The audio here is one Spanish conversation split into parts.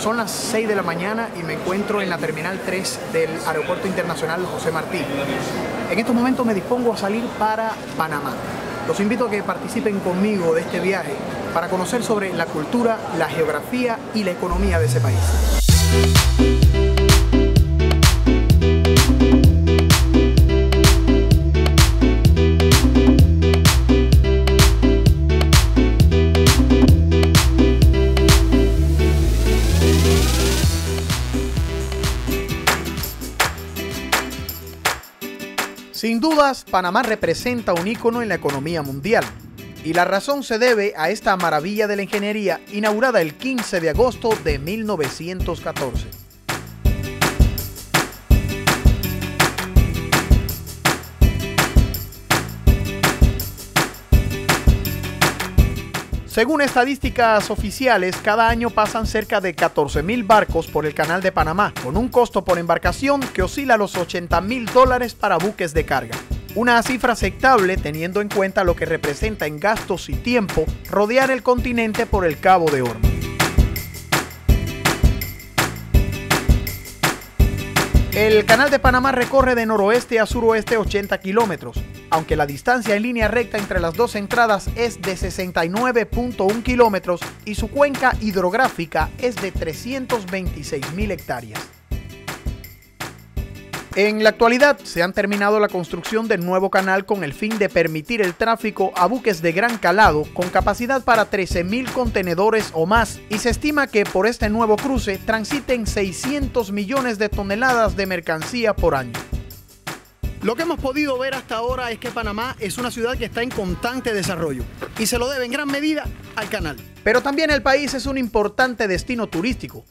Son las 6 de la mañana y me encuentro en la Terminal 3 del Aeropuerto Internacional José Martí. En estos momentos me dispongo a salir para Panamá. Los invito a que participen conmigo de este viaje para conocer sobre la cultura, la geografía y la economía de ese país. Sin dudas, Panamá representa un ícono en la economía mundial. Y la razón se debe a esta maravilla de la ingeniería inaugurada el 15 de agosto de 1914. Según estadísticas oficiales, cada año pasan cerca de 14 mil barcos por el Canal de Panamá, con un costo por embarcación que oscila a los 80 mil dólares para buques de carga. Una cifra aceptable teniendo en cuenta lo que representa en gastos y tiempo rodear el continente por el Cabo de Hornos. El canal de Panamá recorre de noroeste a suroeste 80 kilómetros, aunque la distancia en línea recta entre las dos entradas es de 69.1 kilómetros y su cuenca hidrográfica es de 326 mil hectáreas. En la actualidad se han terminado la construcción del nuevo canal con el fin de permitir el tráfico a buques de gran calado con capacidad para 13.000 contenedores o más y se estima que por este nuevo cruce transiten 600 millones de toneladas de mercancía por año. Lo que hemos podido ver hasta ahora es que Panamá es una ciudad que está en constante desarrollo y se lo debe en gran medida al canal. Pero también el país es un importante destino turístico.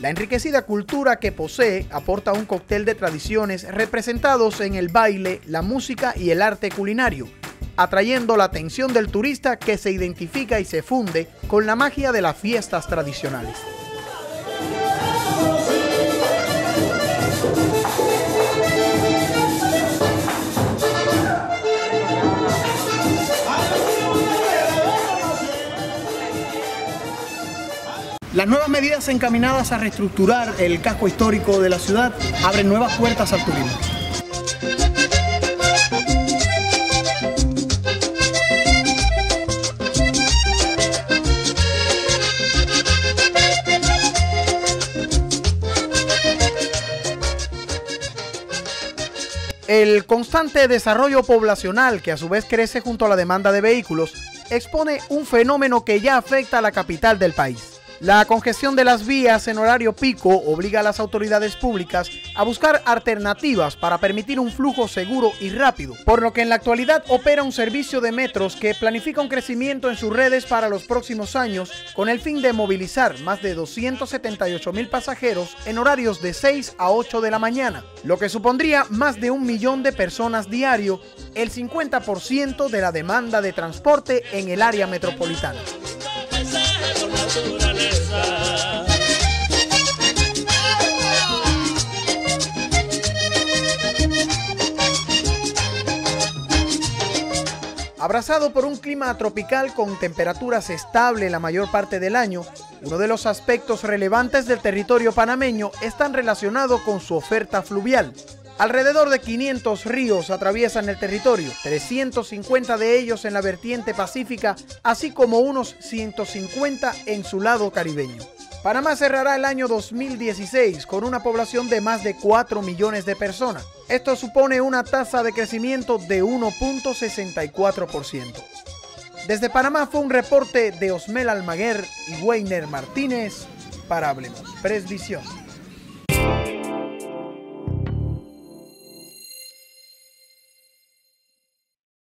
La enriquecida cultura que posee aporta un cóctel de tradiciones representados en el baile, la música y el arte culinario, atrayendo la atención del turista que se identifica y se funde con la magia de las fiestas tradicionales. Las nuevas medidas encaminadas a reestructurar el casco histórico de la ciudad abren nuevas puertas al turismo. El constante desarrollo poblacional, que a su vez crece junto a la demanda de vehículos, expone un fenómeno que ya afecta a la capital del país. La congestión de las vías en horario pico obliga a las autoridades públicas a buscar alternativas para permitir un flujo seguro y rápido, por lo que en la actualidad opera un servicio de metros que planifica un crecimiento en sus redes para los próximos años con el fin de movilizar más de 278 mil pasajeros en horarios de 6 a 8 de la mañana, lo que supondría más de un millón de personas diario, el 50% de la demanda de transporte en el área metropolitana. Abrazado por un clima tropical con temperaturas estables la mayor parte del año, uno de los aspectos relevantes del territorio panameño están relacionado con su oferta fluvial. Alrededor de 500 ríos atraviesan el territorio, 350 de ellos en la vertiente pacífica, así como unos 150 en su lado caribeño. Panamá cerrará el año 2016 con una población de más de 4 millones de personas. Esto supone una tasa de crecimiento de 1.64%. Desde Panamá fue un reporte de Osmel Almaguer y Weiner Martínez para Hablemos Presvisión.